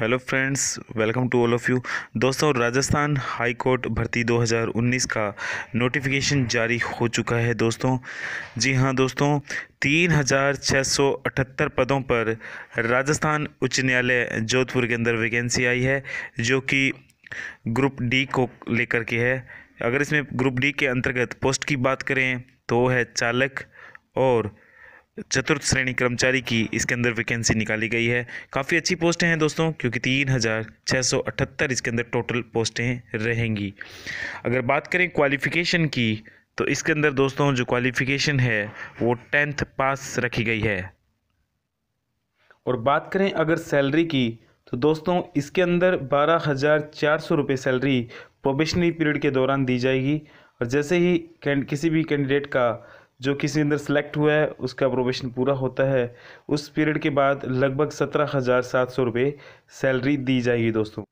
Hello friends, welcome to all of you. दोस्तों, Rajasthan high court भर्ती 2019 का नोटिफिकेशन जारी हो चुका है दोस्तों। जी हाँ दोस्तों, तीन हज़ार छः सौ अठहत्तर पदों पर राजस्थान उच्च न्यायालय जोधपुर के अंदर वैकेंसी आई है, जो कि ग्रुप डी को लेकर के है। अगर इसमें ग्रुप डी के अंतर्गत पोस्ट की बात करें तो है चालक और चतुर्थ श्रेणी कर्मचारी की इसके अंदर वैकेंसी निकाली गई है। काफ़ी अच्छी पोस्टें हैं दोस्तों, क्योंकि तीन हज़ार छः सौ अठहत्तर इसके अंदर टोटल पोस्टें रहेंगी। अगर बात करें क्वालिफ़िकेशन की तो इसके अंदर दोस्तों जो क्वालिफ़िकेशन है, वो टेंथ पास रखी गई है। और बात करें अगर सैलरी की तो दोस्तों इसके अंदर बारह हज़ार चार सौ रुपये सैलरी प्रोबेशनरी पीरियड के दौरान दी जाएगी। और जैसे ही किसी भी कैंडिडेट का जो किसी अंदर सेलेक्ट हुआ है, उसका प्रोबेशन पूरा होता है। उस पीरियड के बाद लगभग सत्रह हज़ार सात सौ रुपये सैलरी दी जाएगी दोस्तों।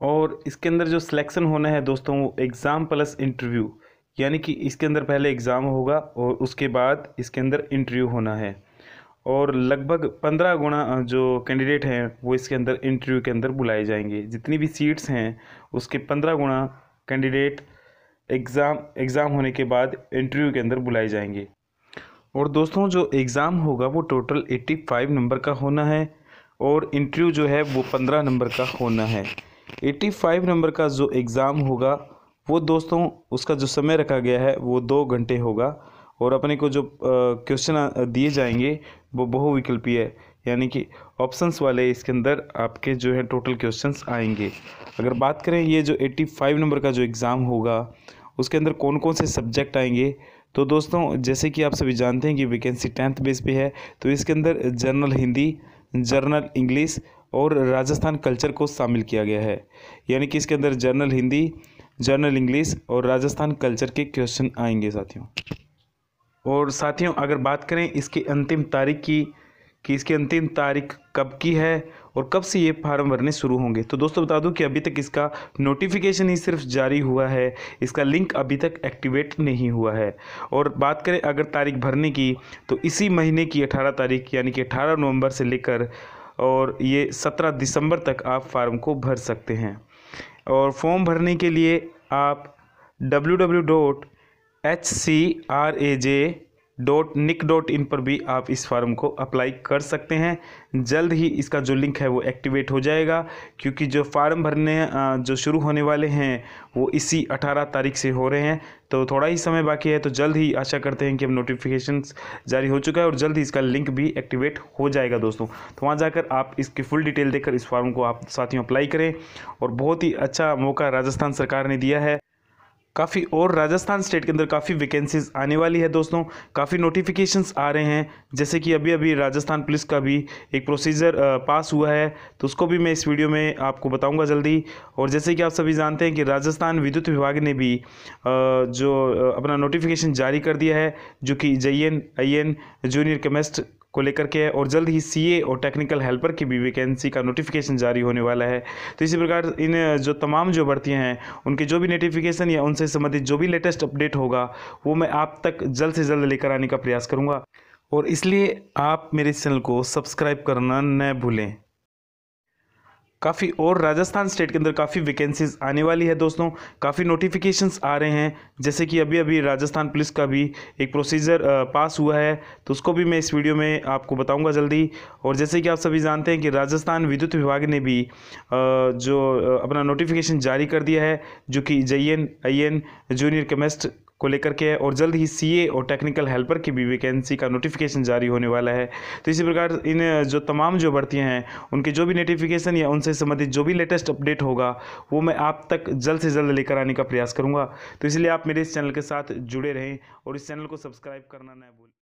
और इसके अंदर जो सिलेक्शन होना है दोस्तों, वो एग्ज़ाम प्लस इंटरव्यू यानी कि इसके अंदर पहले एग्ज़ाम होगा और उसके बाद इसके अंदर इंटरव्यू होना है। और लगभग पंद्रह गुना जो कैंडिडेट हैं, वो इसके अंदर इंटरव्यू के अंदर बुलाए जाएँगे। जितनी भी सीट्स हैं, उसके पंद्रह गुना कैंडिडेट एग्ज़ाम एग्ज़ाम होने के बाद इंटरव्यू के अंदर बुलाए जाएँगे। और दोस्तों, जो एग्ज़ाम होगा, वो टोटल 85 नंबर का होना है और इंटरव्यू जो है, वो 15 नंबर का होना है। 85 नंबर का जो एग्ज़ाम होगा, वो दोस्तों, उसका जो समय रखा गया है, वो दो घंटे होगा और अपने को जो क्वेश्चन दिए जाएँगे, वो बहुविकल्पीय है। यानी कि ऑप्शंस वाले इसके अंदर आपके जो है टोटल क्वेश्चंस आएँगे। अगर बात करें, ये जो 85 नंबर का जो एग्ज़ाम होगा उसके अंदर कौन कौन से सब्जेक्ट आएँगे? तो दोस्तों, जैसे कि आप सभी जानते हैं कि वैकेंसी टेंथ बेस पे है तो इसके अंदर जर्नल हिंदी जर्नल इंग्लिश और राजस्थान कल्चर को शामिल किया गया है। यानी कि इसके अंदर जर्नल हिंदी जर्नल इंग्लिश और राजस्थान कल्चर के क्वेश्चन आएँगे, साथियों। और साथियों, अगर बात करें इसकी अंतिम तारीख की कि इसकी अंतिम तारीख कब की है और कब से ये फार्म भरने शुरू होंगे। तो दोस्तों बता दूँ कि अभी तक इसका नोटिफिकेशन ही सिर्फ़ जारी हुआ है। इसका लिंक अभी तक एक्टिवेट नहीं हुआ है। और बात करें अगर तारीख भरने की तो इसी महीने की 18 तारीख, यानी कि 18 नवंबर से लेकर और ये 17 दिसंबर तक आप फार्म को भर सकते हैं। और फॉर्म भरने के लिए आप W dot NIC dot in पर भी आप इस फार्म को अप्लाई कर सकते हैं। जल्द ही इसका जो लिंक है वो एक्टिवेट हो जाएगा, क्योंकि जो फार्म भरने जो शुरू होने वाले हैं, वो इसी 18 तारीख से हो रहे हैं। तो थोड़ा ही समय बाकी है तो जल्द ही आशा करते हैं कि अब नोटिफिकेशन जारी हो चुका है और जल्द ही इसका लिंक भी एक्टिवेट हो जाएगा दोस्तों। तो वहाँ जाकर आप इसकी फुल डिटेल देकर इस फार्म को आप साथियों अप्लाई करें। और बहुत ही अच्छा मौका राजस्थान सरकार ने दिया है। काफ़ी और राजस्थान स्टेट के अंदर काफ़ी वैकेंसीज आने वाली है दोस्तों। काफ़ी नोटिफिकेशंस आ रहे हैं। जैसे कि अभी अभी राजस्थान पुलिस का भी एक प्रोसीजर पास हुआ है तो उसको भी मैं इस वीडियो में आपको बताऊँगा जल्दी। और जैसे कि आप सभी जानते हैं कि राजस्थान विद्युत विभाग ने भी जो अपना नोटिफिकेशन जारी कर दिया है, जो कि J N I N junior chemist को लेकर के है और जल्द ही सीए और टेक्निकल हेल्पर की भी वैकेंसी का नोटिफिकेशन जारी होने वाला है। तो इसी प्रकार इन जो तमाम जो भर्तियाँ हैं, उनके जो भी नोटिफिकेशन या उनसे संबंधित जो भी लेटेस्ट अपडेट होगा, वो मैं आप तक जल्द से जल्द लेकर आने का प्रयास करूँगा। और इसलिए आप मेरे चैनल को सब्सक्राइब करना न भूलें। काफ़ी और राजस्थान स्टेट के अंदर काफ़ी वैकेंसीज आने वाली है दोस्तों। काफ़ी नोटिफिकेशंस आ रहे हैं। जैसे कि अभी अभी राजस्थान पुलिस का भी एक प्रोसीजर पास हुआ है तो उसको भी मैं इस वीडियो में आपको बताऊँगा जल्दी। और जैसे कि आप सभी जानते हैं कि राजस्थान विद्युत विभाग ने भी जो अपना नोटिफिकेशन जारी कर दिया है, जो कि J N I N junior chemist को लेकर के और जल्द ही सीए और टेक्निकल हेल्पर की भी वैकेंसी का नोटिफिकेशन जारी होने वाला है। तो इसी प्रकार इन जो तमाम जो भर्तियाँ हैं, उनके जो भी नोटिफिकेशन या उनसे संबंधित जो भी लेटेस्ट अपडेट होगा, वो मैं आप तक जल्द से जल्द लेकर आने का प्रयास करूँगा। तो इसलिए आप मेरे इस चैनल के साथ जुड़े रहें और इस चैनल को सब्सक्राइब करना न भूलें।